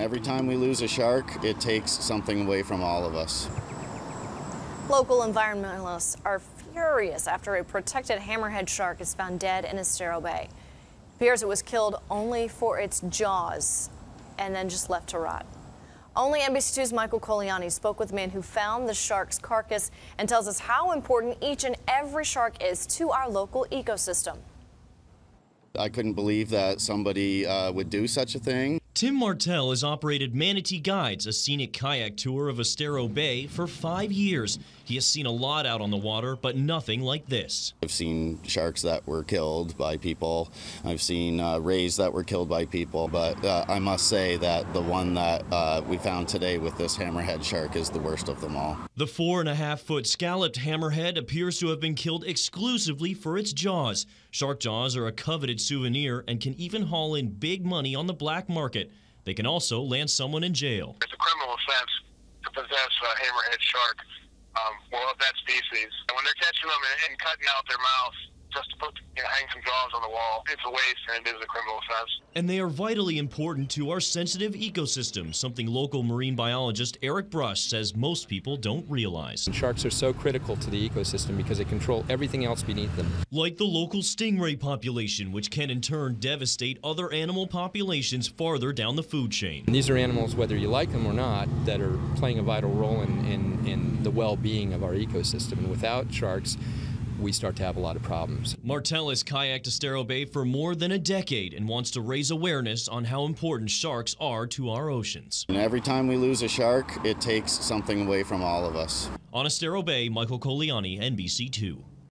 every time we lose a shark, it takes something away from all of us. Local environmentalists are furious after a protected hammerhead shark is found dead in Estero Bay. It appears it was killed only for its jaws and then just left to rot. Only NBC2's Michael Coliani spoke with the man who found the shark's carcass and tells us how important each and every shark is to our local ecosystem. I couldn't believe that somebody uh, would do such a thing. Tim Martell has operated Manatee Guides, a scenic kayak tour of Estero Bay, for five years. He has seen a lot out on the water, but nothing like this. I've seen sharks that were killed by people. I've seen uh, rays that were killed by people, but uh, I must say that the one that uh, we found today with this hammerhead shark is the worst of them all. The four and a half foot scalloped hammerhead appears to have been killed exclusively for its jaws. Shark jaws are a coveted souvenir and can even haul in big money on the black market. They can also land someone in jail. It's a criminal offense to possess a hammerhead shark, um, well, of that species. And when they're catching them and, and cutting out their mouth just to put, you know, hang some jaws on the wall, it's a waste and it is a criminal offense. And they are vitally important to our sensitive ecosystem, something local marine biologist Eric Brush says most people don't realize. Sharks are so critical to the ecosystem because they control everything else beneath them. Like the local stingray population, which can in turn devastate other animal populations farther down the food chain. And these are animals, whether you like them or not, that are playing a vital role in, in, in the well-being of our ecosystem. And without sharks, we start to have a lot of problems. Martell has kayaked Estero Bay for more than a decade and wants to raise awareness on how important sharks are to our oceans. And every time we lose a shark, it takes something away from all of us. On Estero Bay, Michael Coliani, NBC2.